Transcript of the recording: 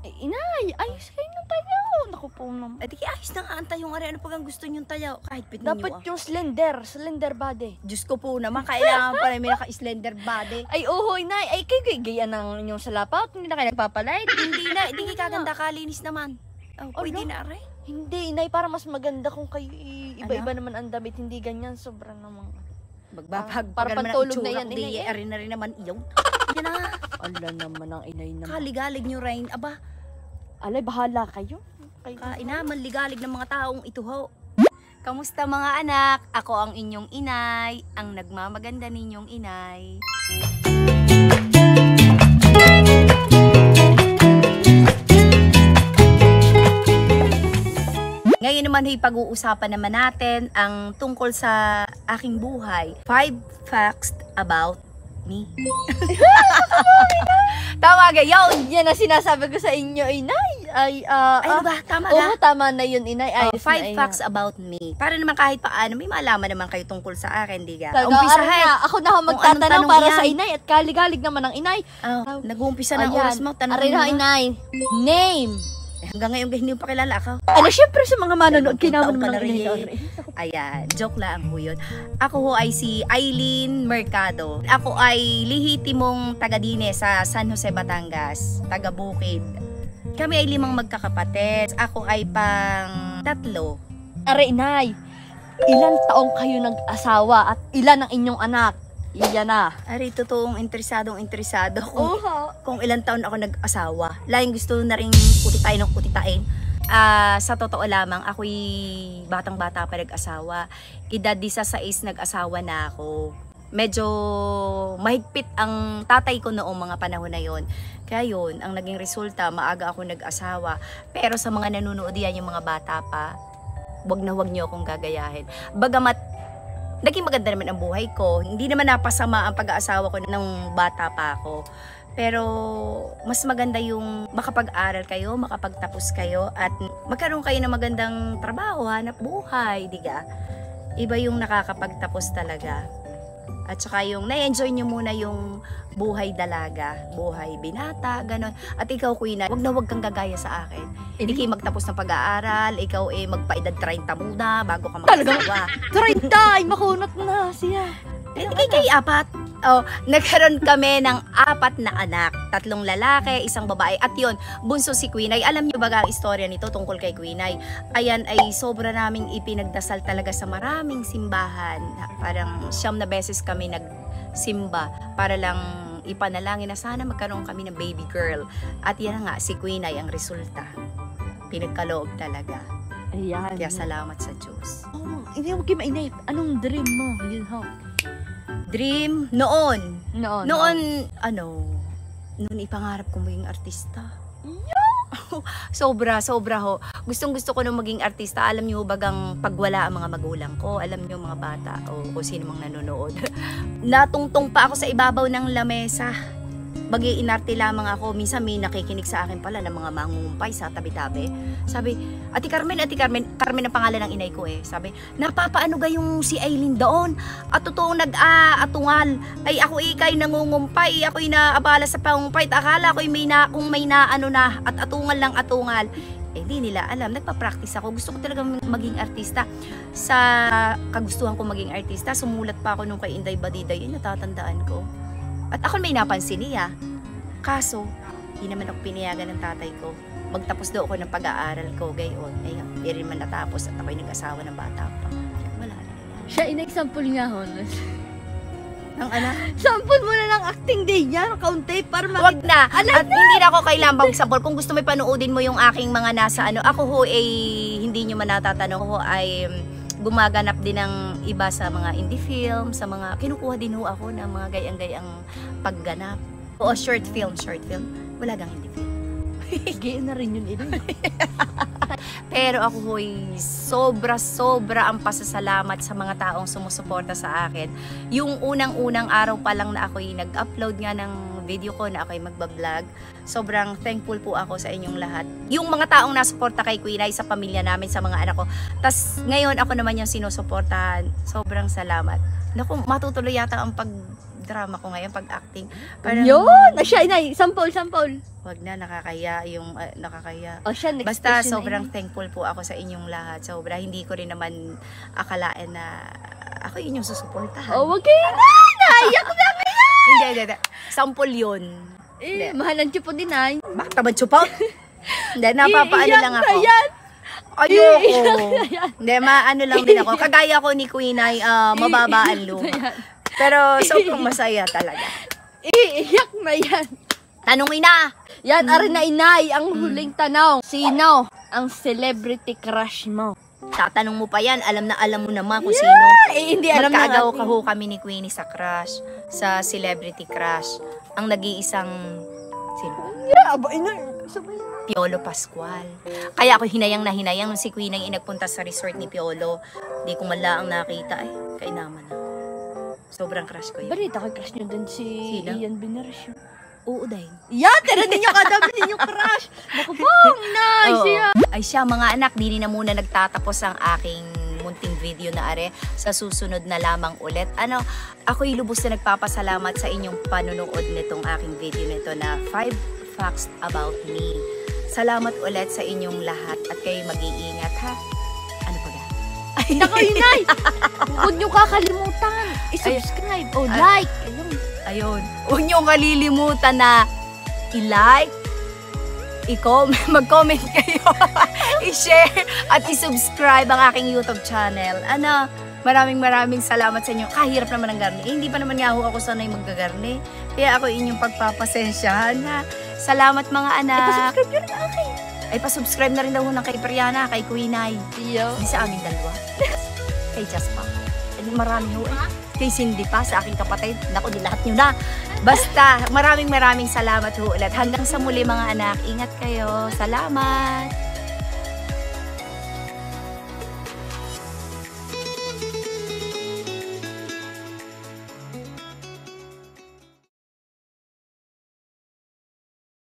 Eh, inay, ayos kayo ng tayo. Naku po naman. Eh, di ayos na nga ang tayong ari. Ano pag ang gusto niyong tayo? Kahit pit Dapat ah. yung slender, slender body. Diyos ko po naman, kailangan pa rin may naka-slender body. Ay, oho, inay. Ay, kayo gaya ng inyong salapat. Hindi na kayo nagpapalight. hindi na, hindi ka ganda kalinis naman. Oh, pwede na ari. Hindi, inay. Para mas maganda kung kayo iba-iba Ano? naman ang damit. Hindi ganyan. Sobrang naman. Magbapag, Para pantulog na yan, inay, eh. ari na rin naman iyaw. Yan na, Ala naman ang inay naman. kaligalig nyo rin. Aba, Alay, bahala kayo. kayo kainaman, ligalig ng mga taong ito ho. Kamusta mga anak? Ako ang inyong inay, ang nagmamaganda ninyong inay. Ngayon naman ay pag-uusapan naman natin ang tungkol sa aking buhay. Five facts about me. Tama gayon! Yan ang sinasabi ko sa inyo, inay. Ay, ah, Ay, ano ah, ba? Tama Oo, na. tama na yun, inay. Oh, Ayos five na, facts about me. Para naman kahit paano, may malaman naman kayo tungkol sa akin, di ka? Umpisahan. na, ako na anong magtatanong tanong para yan. sa inay at kaligalig naman ng inay. Oh, nag-uumpisa na ang Ayan, oras mo. Tanong aray na, inay. Name. Hanggang ngayon, hindi mo pa kilala ako. Ano, syempre sa mga manonood, kinaman mo ng eh. aray. Ayan, joke lang po yun. Ako ho ay si Eileen Mercado. Ako ay lihitimong taga-dine sa San Jose, Batangas. Taga-Bukid. Kami ay limang magkakapatid. Ako ay pang tatlo. Aray, inay. Ilan taong kayo nag-asawa at ilan ang inyong anak? Iyan na. Ari, totoong interesadong interesado kung, Oho. kung ilang taon ako nag-asawa. Laging gusto na rin kutitain ng kutitain. Ah, sa totoo lamang, ako'y batang-bata pa nag-asawa. Edad di sa sais nag-asawa na ako. Medyo mahigpit ang tatay ko noong mga panahon na yon. Kaya yun, ang naging resulta, maaga ako nag-asawa. Pero sa mga nanonood yan, yung mga bata pa, wag na wag niyo akong gagayahin. Bagamat naging maganda naman ang buhay ko. Hindi naman napasama ang pag-aasawa ko ng bata pa ako. Pero mas maganda yung makapag-aral kayo, makapagtapos kayo at magkaroon kayo ng magandang trabaho, hanap buhay, diga. Iba yung nakakapagtapos talaga. At saka yung na-enjoy nyo muna yung buhay dalaga, buhay binata, ganon. At ikaw, Kuya, wag na wag kang gagaya sa akin. Hindi kayo magtapos ng pag-aaral, ikaw eh magpaedad 30 muna bago ka mag-asawa. Trinta! Ay, makunot na siya. Eh, kay kay apat. Oh, nagkaroon kami ng apat na anak. Tatlong lalaki, isang babae. At yon bunso si Queen ay Alam niyo ba ang istorya nito tungkol kay Queen ay Ayan ay sobra naming ipinagdasal talaga sa maraming simbahan. Parang siyam na beses kami nagsimba para lang ipanalangin na sana magkaroon kami ng baby girl. At yan nga, si Queen ay ang resulta. Pinagkaloob talaga. Ayan. Kaya salamat sa Diyos. Oh, hindi mo kayo mainay. Anong dream mo? Yun ho. Dream noon, Noon. Noon, ano, noon ipangarap ko maging artista. sobra, sobra ho. Gustong gusto ko nung maging artista. Alam niyo bagang pagwala ang mga magulang ko. Alam niyo mga bata o kung sino mang nanonood. Natungtong pa ako sa ibabaw ng lamesa. Bagi inarte lamang ako. Minsan may nakikinig sa akin pala ng mga mangungumpay sa tabi-tabi. Sabi, Ati Carmen, Ati Carmen, Carmen ang pangalan ng inay ko eh. Sabi, napapaano ga yung si Aileen doon? At totoong nag-aatungal. Ay ako ikay nangungumpay, ako'y naabala sa pangumpay. Akala ko'y may na, kung may na ano na, at atungal lang atungal. Eh, di nila alam. Nagpa-practice ako. Gusto ko talaga maging artista. Sa kagustuhan ko maging artista, sumulat pa ako nung kay Inday Badiday. Yun, natatandaan ko. At ako may napansin niya. Kaso, hindi naman ako pinayagan ng tatay ko. Magtapos daw ako ng pag-aaral ko gayon. Ay, hindi rin man natapos at ako'y nag-asawa ng bata pa. Wala na yan. Siya, in-example niya ho. Ang anak, Sample mo na ng acting day niya. Kaunti para Wag makita. na. At hindi na ako kailangan bang sabol. Kung gusto mo panoodin mo yung aking mga nasa ano, ako ho ay hindi nyo man natatanong ho ay um, gumaganap din ng iba sa mga indie film, sa mga kinukuha din ho ako ng mga gayang-gayang pagganap. O short film, short film. Wala gang indie film. Gay na rin yun, inay. Pero ako ho'y sobra-sobra ang pasasalamat sa mga taong sumusuporta sa akin. Yung unang-unang araw pa lang na ako'y nag-upload nga ng video ko na ako'y magbablog, sobrang thankful po ako sa inyong lahat. Yung mga taong nasuporta kay Queen ay sa pamilya namin, sa mga anak ko. tas ngayon ako naman yung sinusuportahan. Sobrang salamat. Naku, matutuloy yata ang pag drama ko ngayon pag acting. Parang, Yun! Siya, inay. Sample, sample. Wag na, nakakaya yung, ah, nakakaya. O siya, next Basta question na sobrang inay. thankful po ako sa inyong lahat. Sobra, hindi ko rin naman akalain na ako inyong susuportahan. Oh, kayo na! Naiyak na! Hindi, hindi, hindi. Sample yun. Eh, mahalan siya po din, ay. Bakit naman chupaw? hindi, napapaano Iiyak lang na ako. yan. Ayoko. Iiyak na yan. Hindi, maano lang din ako. Kagaya ko ni Queen ay ah, mababa ang luma. Pero sobrang masaya talaga. Iiyak na yan. Tanungin na! Yan, Hmm. ari na inay, ang huling tanong. Sino ang celebrity crush mo? Tatanong mo pa yan, alam na alam mo naman kung sino. Eh, hindi alam na Magkaagaw natin. ka ho kami ni Queenie sa crush, sa celebrity crush. Ang nag-iisang, sino? Yeah, aba, inay. Sabay. Piolo Pascual. Kaya ako hinayang na hinayang nung si Queen ang inagpunta sa resort ni Piolo. Di ko man lang nakita eh. Kainaman na. Sobrang crush ko yun. Balita kay crush nyo din si Sino? Ian Benaresio. Oo, dahil. Yan, tira ninyo kadabi ninyo crush. Naku po, inay, Oo. siya. Ay siya mga anak, di na muna nagtatapos ang aking munting video na are sa susunod na lamang ulit. Ano, ako'y lubos na nagpapasalamat sa inyong panunood nitong aking video nito na 5 facts about me. Salamat ulit sa inyong lahat at kayo mag-iingat ha. Ano pa ba? Naku, inay. Huwag nyo kakalimutan. I-subscribe o Ay. like. Ayun. Ayun. Huwag niyong kalilimutan na i-like, i-comment, mag-comment kayo, i-share, at i-subscribe ang aking YouTube channel. Ano, maraming maraming salamat sa inyo. Kahirap naman ang garni. Eh, hindi pa naman nga ako sanay maggagarni. Kaya ako inyong pagpapasensyahan ha. Salamat mga anak. Pa-subscribe nyo rin akin. Ay, pa-subscribe na rin daw ng kay Priana, kay Queenay. Iyo. Hindi sa aming dalawa. kay Jaspa. Marami ho eh. Kay Cindy pa, sa aking kapatid. Naku, di lahat nyo na. Basta, maraming maraming salamat ho ulit. Hanggang sa muli mga anak. Ingat kayo. Salamat.